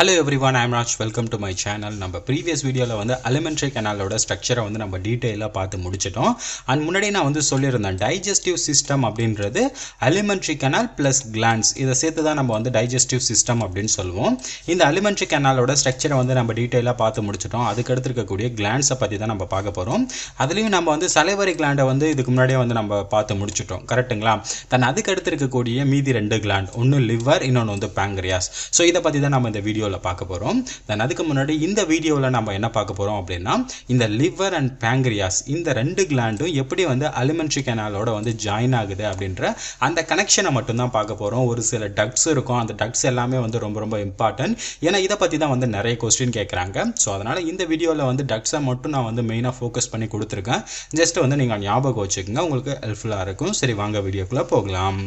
Hello everyone I'm Raj welcome to my channel நம்ம previous வீடியோவில் வந்து அலிமெண்ட்ரி கெனாலோட ஸ்ட்ரக்சரை வந்து நம்ம டீட்டெயிலாக பார்த்து முடிச்சிட்டோம். அண்ட் முன்னாடி நான் வந்து சொல்லியிருந்தேன் டைஜஸ்டிவ் சிஸ்டம் அப்படின்றது அலிமெண்ட்ரி கெனால் ப்ளஸ் கிளான்ஸ் இதை சேர்த்து தான் நம்ம வந்து டைஜஸ்டிவ் சிஸ்டம் அப்படின்னு சொல்லுவோம். இந்த அலிமெண்ட்ரி கெனாலோட ஸ்ட்ரக்சரை வந்து நம்ம டீட்டெயிலாக பார்த்து முடிச்சிட்டோம். அதுக்கடுத்து இருக்கக்கூடிய கிளான்ஸை பற்றி தான் நம்ம பார்க்க போகிறோம் அதுலேயும் நம்ம வந்து சலைவரி கிளாண்டை வந்து இதுக்கு முன்னாடியே வந்து நம்ம பார்த்து முடிச்சிட்டோம். கரெக்ட்டுங்களா தன் அதுக்கடுத்து இருக்கக்கூடிய மீதி ரெண்டு கிளாண்ட் ஒன்று லிவர் இன்னொன்று வந்து பேங்க்ரியாஸ் ஸோ இதை பற்றி தான் நம்ம இந்த வீடியோ வீடியோவில் பார்க்க போகிறோம் தென் அதுக்கு முன்னாடி இந்த வீடியோவில் நம்ம என்ன பார்க்க போகிறோம் அப்படின்னா இந்த லிவர் அண்ட் பேங்க்ரியாஸ் இந்த ரெண்டு கிளாண்டும் எப்படி வந்து அலிமெண்ட்ரி கெனாலோட வந்து ஜாயின் ஆகுது அப்படின்ற அந்த கனெக்ஷனை மட்டும்தான் பார்க்க போகிறோம் ஒரு சில டக்ஸ் இருக்கும். அந்த டக்ஸ் எல்லாமே வந்து ரொம்ப ரொம்ப இம்பார்ட்டன்ட் ஏன்னா இதை பற்றி தான் வந்து நிறைய கொஸ்டின் கேட்குறாங்க ஸோ அதனால் இந்த வீடியோவில் வந்து டக்ஸை மட்டும் நான் வந்து மெயினாக ஃபோக்கஸ் பண்ணி கொடுத்துருக்கேன். ஜஸ்ட் வந்து நீங்கள் ஞாபகம் வச்சுக்கோங்க. உங்களுக்கு ஹெல்ப்ஃபுல்லாக இருக்கும். சரி வாங்க வீடியோக்குள்ளே போகலாம்.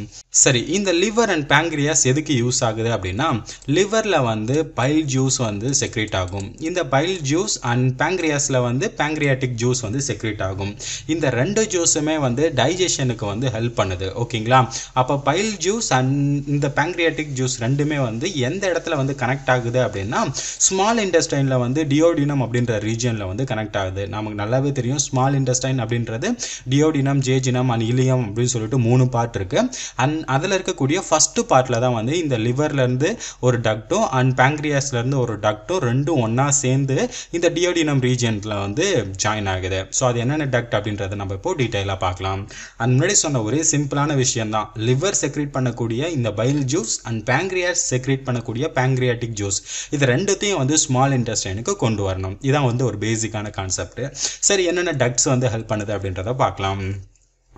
சரி இந்த லிவர் அண்ட் பேங்க்ரியாஸ் எதுக்கு யூஸ் ஆகுது அப்படின்னா லிவரில் வந்து பைல் ஜூஸ் வந்து செக்ரேட் ஆகும். இந்த பைல் ஜூஸ் அண்ட் பேங்க்ரியாஸில் வந்து பேங்க்ரியாட்டிக் ஜூஸ் வந்து செக்ரேட் ஆகும். இந்த ரெண்டு ஜூஸுமே வந்து டைஜஷனுக்கு வந்து ஹெல்ப் பண்ணுது. ஓகேங்களா? அப்போ பைல் ஜூஸ் அண்ட் இந்த பேங்க்ரியாட்டிக் ஜூஸ் ரெண்டுமே வந்து எந்த இடத்துல வந்து கனெக்ட் ஆகுது அப்படின்னா ஸ்மால் இண்டஸ்டைனில் வந்து டியோடினம் அப்படின்ற ரீஜனில் வந்து கனெக்ட் ஆகுது. நமக்கு நல்லாவே தெரியும் ஸ்மால் இண்டஸ்டைன் அப்படின்றது டியோடினம் ஜேஜினம் அண்ட் இலியம் அப்படின்னு சொல்லிட்டு மூணு பார்ட் இருக்கு. அண்ட் அதில் இருக்கக்கூடிய ஃபஸ்ட்டு பார்ட்டில் தான் வந்து இந்த லிவர்லேருந்து ஒரு டக்டும் அண்ட் பேங்க் பேங்க்ரியாஸ்லேருந்து ஒரு டக்டும் ரெண்டும் ஒன்றா சேர்ந்து இந்த டியோடினம் ரீஜனில் வந்து ஜாயின் ஆகுது. ஸோ அது என்னென்ன டக்ட் அப்படின்றத நம்ம இப்போ டீட்டெயிலாக பார்க்கலாம். அண்ட் முன்னாடி சொன்ன ஒரே சிம்பிளான விஷயம் தான் லிவர் செக்ரேட் பண்ணக்கூடிய இந்த bile juice and pancreas secrete பண்ணக்கூடிய பேங்க்ரியாட்டிக் ஜூஸ் இது ரெண்டுத்தையும் வந்து ஸ்மால் இன்டெஸ்டைனுக்கு கொண்டு வரணும். இதான் வந்து ஒரு பேசிக்கான கான்செப்ட் சரி என்னென்ன டக்ட்ஸ் வந்து ஹெல்ப் பண்ணுது அப்படின்றத பார்க்கலாம்.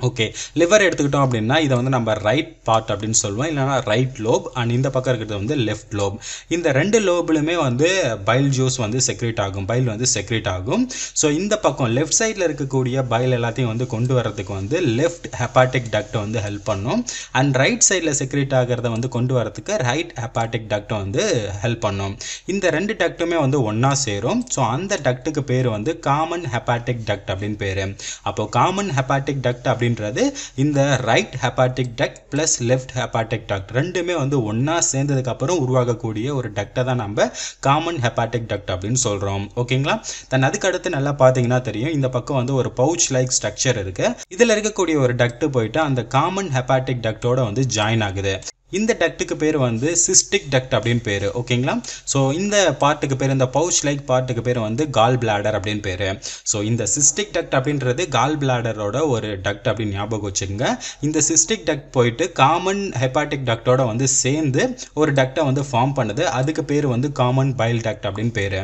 ஓகே லிவர் எடுத்துக்கிட்டோம் அப்படின்னா இதை வந்து நம்ம ரைட் பார்ட் அப்படின்னு சொல்லுவோம். இல்லைனா ரைட் லோப் அண்ட் இந்த பக்கம் இருக்கிறது வந்து லெஃப்ட் லோப் இந்த ரெண்டு லோபிலுமே வந்து பைல் ஜூஸ் வந்து செக்ரேட் ஆகும். பைல் வந்து செக்ரேட் ஆகும். ஸோ இந்த பக்கம் லெஃப்ட் சைடில் இருக்கக்கூடிய பைல் எல்லாத்தையும் வந்து கொண்டு வரதுக்கு வந்து லெஃப்ட் ஹெப்பாட்டிக் டக்ட் வந்து ஹெல்ப் பண்ணும். அண்ட் ரைட் சைடில் செக்ரேட் ஆகிறத வந்து கொண்டு வரதுக்கு ரைட் ஹெப்பாட்டிக் டக்ட் வந்து ஹெல்ப் பண்ணும். இந்த ரெண்டு டக்ட்டுமே வந்து ஒன்றா சேரும். ஸோ அந்த டக்ட்டுக்கு பேர் வந்து காமன் ஹெப்பாட்டிக் டக்ட் அப்படின்னு பேர். அப்போது காமன் ஹெப்பாட்டிக் டக்ட் அப்படி அப்படின்றது இந்த right hepatic duct plus left hepatic duct ரெண்டுமே வந்து ஒன்றா சேர்ந்ததுக்கு அப்புறம் உருவாகக்கூடிய ஒரு டக்டை தான் நம்ம காமன் ஹெப்பாட்டிக் டக்ட் அப்படின்னு சொல்கிறோம் ஓகேங்களா? தன் அதுக்கு அடுத்து நல்லா பார்த்தீங்கன்னா தெரியும். இந்த பக்கம் வந்து ஒரு பவுச் லைக் ஸ்ட்ரக்சர் இருக்கு. இதில் இருக்கக்கூடிய ஒரு டக்ட் போயிட்டு அந்த காமன் ஹெப்பாட்டிக் டக்டோட வந்து ஜாயின் ஆகுது. இந்த டக்ட்டுக்கு பேர் வந்து சிஸ்டிக் டக்ட் அப்படின்னு பேர் ஓகேங்களா ஸோ இந்த பார்ட்டுக்கு பேர் இந்த பவுச் லைக் பார்ட்டுக்கு பேர் வந்து கால் பிளாடர் அப்படின்னு பேர். ஸோ இந்த சிஸ்டிக் டக்ட் அப்படின்றது கால் பிளாடரோட ஒரு டக்ட் அப்படின்னு ஞாபகம் வச்சுக்கோங்க. இந்த சிஸ்டிக் டக்ட் போயிட்டு காமன் ஹெப்பாட்டிக் டக்டோட வந்து சேர்ந்து ஒரு டக்டை வந்து ஃபார்ம் பண்ணுது. அதுக்கு பேர் வந்து காமன் பைல் டக்ட் அப்படின்னு பேர்.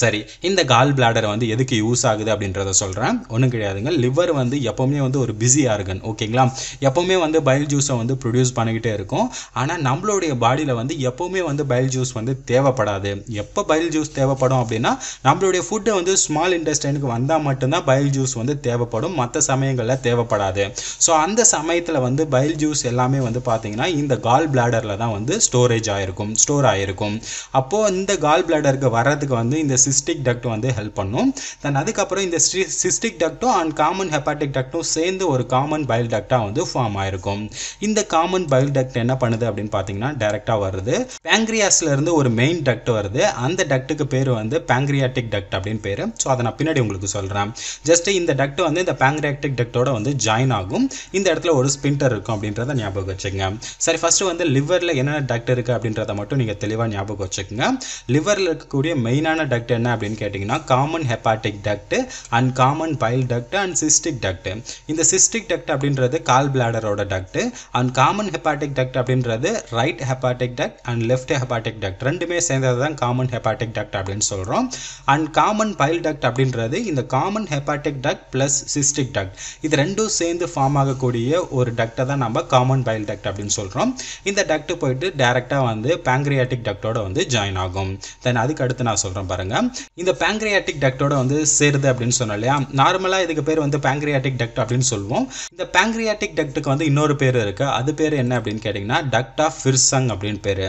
சரி இந்த கால் பிளாடர் வந்து எதுக்கு யூஸ் ஆகுது அப்படின்றத சொல்கிறேன் ஒன்றும் கிடையாதுங்க. லிவர் வந்து எப்போவுமே வந்து ஒரு பிஸி ஆர்கன் ஓகேங்களா எப்போவுமே வந்து பைல் ஜூஸை வந்து ப்ரொடியூஸ் பண்ணிக்கிட்டே இருக்கும். ஆனால் நம்மளுடைய பாடியில் வந்து எப்போவுமே வந்து பயல் ஜூஸ் வந்து தேவைப்படாது. எப்போ பைல் ஜூஸ் தேவைப்படும் அப்படின்னா நம்மளுடைய ஃபுட்டை வந்து ஸ்மால் இண்டஸ்ட்ரியனுக்கு வந்தால் மட்டும்தான் பயல் ஜூஸ் வந்து தேவைப்படும். மற்ற சமயங்களில் தேவைப்படாது. ஸோ அந்த சமயத்தில் வந்து பைல் ஜூஸ் எல்லாமே வந்து பார்த்தீங்கன்னா இந்த கால் பிளாடரில் தான் வந்து ஸ்டோரேஜ் ஆகிருக்கும் ஸ்டோர் ஆகிருக்கும் அப்போது இந்த கால் பிளாடருக்கு வர்றதுக்கு வந்து இந்த சிஸ்டிக் டக்ட் வந்து ஹெல்ப் பண்ணும். தென் அதுக்கப்புறம் இந்த சிஸ்டிக் டக்டும் அண்ட் காமன் ஹெப்பாட்டிக் டக்டும் சேர்ந்து ஒரு காமன் பைல் டக்டாக வந்து ஃபார்ம் ஆயிருக்கும். இந்த காமன் பயல் டக்ட் என்ன பண்ணுது அப்படின்னு பார்த்தீங்கன்னா டைரெக்டாக வருது. பேங்க்ரியாஸ்ல இருந்து ஒரு மெயின் டக்ட் வருது. அந்த டக்ட்டுக்கு பேர் வந்து பேங்க்ரியாட்டிக் டக்ட் அப்படின்னு பேர். ஸோ அதை நான் பின்னாடி உங்களுக்கு சொல்கிறேன் ஜஸ்ட் இந்த டக்ட் வந்து இந்த பேங்க்ரியாட்டிக் டக்டோட வந்து ஜாயின் ஆகும். இந்த இடத்துல ஒரு ஸ்பின்டர் இருக்கும் அப்படின்றத ஞாபகம் வச்சுக்கோங்க. சரி ஃபர்ஸ்ட் வந்து லிவரில் என்னென்ன டக்ட் இருக்குது அப்படின்றத மட்டும் நீங்கள் தெளிவாக ஞாபகம் வச்சுக்கோங்க. லிவரில் இருக்கக்கூடிய மெயினான டக்ட் என்ன அப்படின்னு கேட்டிங்கன்னா common hepatic duct and common bile duct and cystic duct இந்த சிஸ்டிக் டக்ட் அப்படின்றது gall பிளாடரோட duct and common hepatic duct அப்படின்றது right hepatic duct and left hepatic duct ரெண்டுமே சேர்ந்தது தான் காமன் ஹெப்பாட்டிக் டக்ட் அப்படின்னு சொல்கிறோம் அண்ட் காமன் பைல் டக்ட் அப்படின்றது இந்த common hepatic duct plus cystic duct இது ரெண்டும் சேர்ந்து ஃபார்ம் ஆகக்கூடிய ஒரு டக்டை தான் நம்ம காமன் பைல் டக்ட் அப்படின்னு சொல்கிறோம் இந்த டக்ட் போயிட்டு டேரெக்டாக வந்து பேங்க்ரியாட்டிக் டக்டோட வந்து ஜாயின் ஆகும். தென் அதுக்கு அடுத்து நான் சொல்கிறேன் பாருங்கள் இந்த பேங்க்ரியாட்டிக் டக்டோட வந்து சேருது அப்படின்னு சொன்னோம் இல்லையா? நார்மலாக இதுக்கு பேர் வந்து பேங்க்ரியாட்டிக் டக்ட் அப்படின்னு சொல்லுவோம். இந்த பேங்க்ரியாட்டிக் டக்ட்டுக்கு வந்து இன்னொரு பேர் இருக்குது அது பேர் என்ன அப்படின்னு கேட்டிங்கன்னா டக்ட் ஆஃப் ஃபிர்சங் அப்படின்னு பேர்.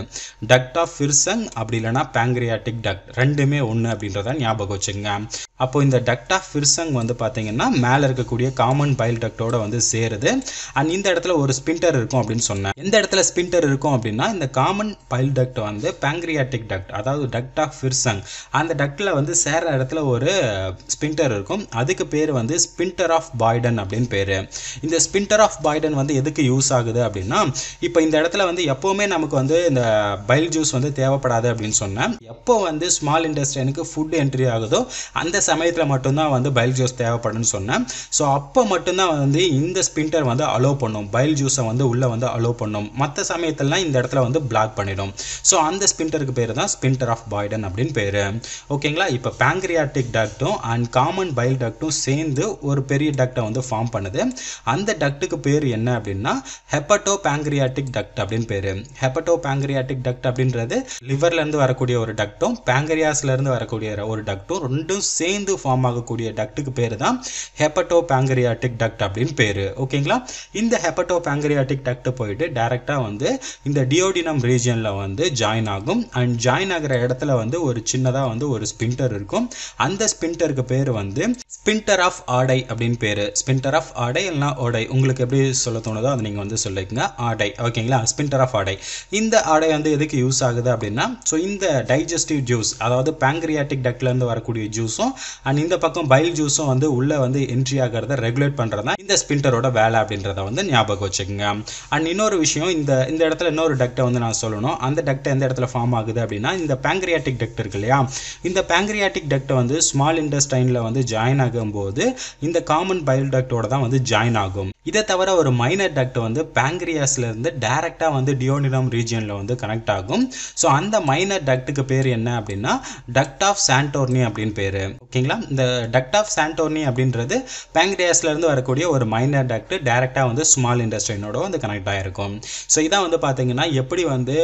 டக்ட் ஆஃப் ஃபிர்சங் அப்படி இல்லைனா பேங்க்ரியாட்டிக் டக்ட் ரெண்டுமே ஒன்று அப்படின்றத ஞாபகம் வச்சுங்க அப்போ இந்த டக்ட் ஆஃப் ஃபிர்சங் வந்து பார்த்தீங்கன்னா மேலே இருக்கக்கூடிய காமன் பைல் டக்டோட வந்து சேருது. அண்ட் இந்த இடத்துல ஒரு ஸ்பின்டர் இருக்கும் அப்படின்னு சொன்னேன். எந்த இடத்துல ஸ்பின்டர் இருக்கும் அப்படின்னா இந்த காமன் பைல் டக்ட் வந்து பேங்க்ரியாட்டிக் டக்ட் அதாவது டக்ட் ஆஃப் ஃபிர்சங் அந்த டக்டில் வந்து சேர இடத்துல ஒரு ஸ்பின்டர் இருக்கும். அதுக்கு பேர் வந்து ஸ்பின்டர் ஆஃப் பாய்டன் அப்படின்னு பேர். இந்த ஸ்பின்டர் ஆஃப் பாய்டன் வந்து எதுக்கு யூஸ் ஆகுது அப்படின்னா இப்போ இந்த இடத்துல வந்து எப்போவுமே நமக்கு வந்து இந்த பைல் ஜூஸ் வந்து தேவைப்படாது அப்படின்னு சொன்னேன். எப்போ வந்து ஸ்மால் இண்டஸ்ட்ரியனுக்கு ஃபுட் என்ட்ரி ஆகுதோ அந்த சமயத்தில் மட்டும்தான் வந்து பைல் ஜூஸ் தேவைப்படும்னு சொன்னேன். ஸோ அப்போ மட்டும்தான் வந்து இந்த ஸ்பின்டர் வந்து அலோவ் பண்ணும். பைல் ஜூஸை வந்து உள்ளே வந்து அலோவ் பண்ணும். மற்ற சமயத்திலலாம் இந்த இடத்துல வந்து பிளாக் பண்ணிடும். ஸோ அந்த ஸ்பின்டருக்கு பேர் தான் ஸ்பின்டர் ஆஃப் பாய்டன் அப்படின்னு பேர். ஓகேங்களா இப்போ பேங்க்ரியாட்டிக் டக்டும் அண்ட் காமன் பைல் டக்டும் சேர்ந்து ஒரு பெரிய டக்டை வந்து ஃபார்ம் பண்ணுது. அந்த டக்டுக்கு பேர் என்ன அப்படின்னா ஹெப்பட்டோ பேங்க்ரியாட்டிக் டக்ட் அப்படின்னு பேர். ஹெப்பட்டோ பேங்க்ரியாட்டிக் டக்ட் அப்படின்றது லிவர்லேருந்து வரக்கூடிய ஒரு டக்டும் பேங்கரியாஸ்லேருந்து வரக்கூடிய ஒரு டக்டும் ரெண்டும் சேர்ந்து ஃபார்ம் ஆகக்கூடிய டக்ட்டுக்கு பேர் தான் ஹெப்பட்டோ பேங்கரியாட்டிக் டக்ட் அப்படின்னு பேர். ஓகேங்களா இந்த ஹெப்பட்டோ பேங்கரியாட்டிக் டக்ட் போயிட்டு டைரெக்டாக வந்து இந்த டியோடினம் ரீஜியனில் வந்து ஜாயின் ஆகும். அண்ட் ஜாயின் ஆகிற இடத்துல வந்து ஒரு சின்னதாக வந்து ஒரு ஸ்பின்டர் இருக்கும். அந்த ஸ்பின்டருக்கு பேர் வந்து ஸ்பின்டர் ஆஃப் ஆடை அப்படின்னு பேர். ஸ்பின்டர் ஆஃப் ஆடை இல்லைனா ஓடை உங்களுக்கு எப்படி சொல்ல தோணுதோ அதை நீங்கள் வந்து சொல்லிக்கங்க. ஆடை ஓகேங்களா ஸ்பின்டர் ஆஃப் ஆடை இந்த ஆடை வந்து எதுக்கு யூஸ் ஆகுது அப்படின்னா ஸோ இந்த டைஜஸ்டிவ் ஜூஸ் அதாவது பேங்க்ரியாட்டிக் டக்லேருந்து வரக்கூடிய ஜூஸும் அண்ட் இந்த பக்கம் பைல் ஜூஸும் வந்து உள்ளே வந்து என்ட்ரி ஆகிறத ரெகுலேட் பண்ணுறது தான் இந்த ஸ்பின்டரோட வேலை அப்படின்றத வந்து ஞாபகம் வச்சுக்கோங்க. அண்ட் இன்னொரு விஷயம் இந்த இந்த இடத்துல இன்னொரு டக்டை வந்து நான் சொல்லணும். அந்த டக்டை எந்த இடத்துல ஃபார்ம் ஆகுது அப்படின்னா இந்த பேங்க்ரியாட்டிக் டக்ட் இருக்கு இல்லையா? இந்த பேங்க்ரியாட்டிக் டக்டை வந்து ஸ்மால் இண்டஸ்டைனில் வந்து ஜாயின் ஆகும்போது இந்த காமன் பைல் டக்டோட தான் வந்து ஜாயின் ஆகும். இதை தவிர ஒரு மைனர் டக்ட் வந்து பேங்க்ரியாஸ்லேருந்து டேரெக்டாக வந்து டியோனினம் ரீஜியனில் வந்து கனெக்ட் ஆகும். ஸோ அந்த மைனர் டக்ட்டுக்கு பேர் என்ன அப்படின்னா டக்ட் ஆஃப் சாண்டோர்னி அப்படின்னு பேர். ஓகேங்களா? இந்த டக்ட் ஆஃப் சாண்டோர்னி அப்படின்றது பேங்க்ரியாஸ்லேருந்து வரக்கூடிய ஒரு மைனர் டக்ட் டேரெக்டாக வந்து ஸ்மால் இண்டஸ்ட்ரினோட வந்து கனெக்ட் ஆகிருக்கும் ஸோ இதான் வந்து பார்த்தீங்கன்னா எப்படி வந்து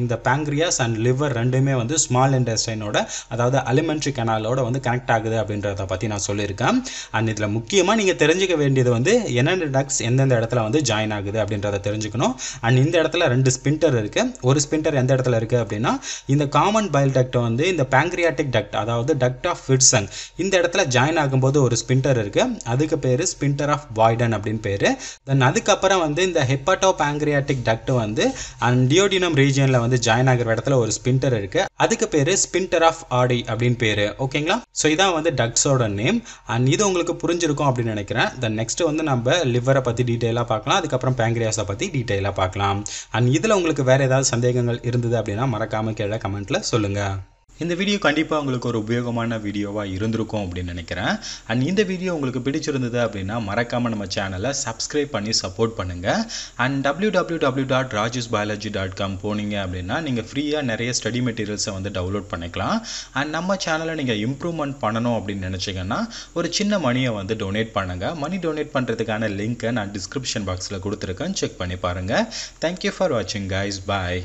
இந்த பேங்க்ரியாஸ் அண்ட் லிவர் ரெண்டுமே வந்து ஸ்மால் இண்டஸ்ட்ரினோட அதாவது அலிமெண்ட்ரி கனாலோட வந்து கனெக்ட் ஆகுது அப்படின்றத பற்றி நான் சொல்லியிருக்கேன். அண்ட் இதில் முக்கியமாக நீங்கள் தெரிஞ்சுக்க வேண்டியது வந்து என்னென்ன டக்ஸ் எந்தெந்த இடத்துல வந்து ஜாயின் ஆகுது அப்படின்றத தெரிஞ்சுக்கணும். அண்ட் இந்த இடத்துல ரெண்டு ஸ்பின்டர் இருக்குது ஒரு ஸ்பின்டர் எந்த இடத்துல இருக்குது அப்படின்னா இந்த காமன் பைல் டக்ட் வந்து இந்த பேங்க்ரியாட்டிக் டக்ட் அதாவது டக்ட் ஆஃப் ஃபிட்சங் இந்த இடத்துல ஜாயின் ஆகும்போது ஒரு ஸ்பின்டர் இருக்குது அதுக்கு பேர் ஸ்பின்டர் ஆஃப் பாய்டன் அப்படின்னு பேர். தென் அதுக்கப்புறம் வந்து இந்த ஹெப்பாட்டோ பேங்க்ரியாட்டிக் டக்ட் வந்து அண்ட் டியோடினம் ரீஜியனில் வந்து ஜாயின் ஆகிற இடத்துல ஒரு ஸ்பின்டர் இருக்குது அதுக்கு பேர் ஸ்பின்டர் ஆஃப் ஆடி அப்படின்னு பேர். ஓகேங்களா ஸோ இதான் வந்து டக்ஸோட நேம் அண்ட் இது உங்களுக்கு புரிஞ்சிருக்கும் அப்படின்னு நினைக்கிறேன். தென் நெக்ஸ்ட் வந்து நம்ம லிவரை பற்றி டீட்டெயிலாக பார்க்கலாம். அதுக்கப்புறம் பேங்க்ரியாஸை பற்றி டீட்டெயிலாக பார்க்கலாம். அண்ட் இதில் உங்களுக்கு வேறு ஏதாவது சந்தேகங்கள் இருந்தது அப்படின்னா மறக்காமல் கீழே கமெண்ட்டில் சொல்லுங்கள் இந்த வீடியோ கண்டிப்பாக உங்களுக்கு ஒரு உபயோகமான வீடியோவாக இருந்திருக்கும் அப்படின்னு நினைக்கிறேன். அண்ட் இந்த வீடியோ உங்களுக்கு பிடிச்சிருந்தது அப்படின்னா மறக்காமல் நம்ம சேனலை சப்ஸ்கிரைப் பண்ணி சப்போர்ட் பண்ணுங்கள் and W W W dot Rajas biology dot com போனீங்க அப்படின்னா நீங்கள் ஃப்ரீயாக நிறைய ஸ்டடி மெட்டீரியல்ஸை வந்து டவுன்லோட் பண்ணிக்கலாம். அண்ட் நம்ம சேனலை நீங்கள் இம்ப்ரூவ்மெண்ட் பண்ணணும் அப்படின்னு நினச்சிங்கன்னா ஒரு சின்ன மணியை வந்து டொனேட் பண்ணுங்கள் மணி டொனேட் பண்ணுறதுக்கான லிங்க்கை நான் டிஸ்கிரிப்ஷன் பாக்ஸில் கொடுத்துருக்கேன். செக் பண்ணி பாருங்கள் தேங்க்யூ ஃபார் வாட்சிங் கைஸ் பாய்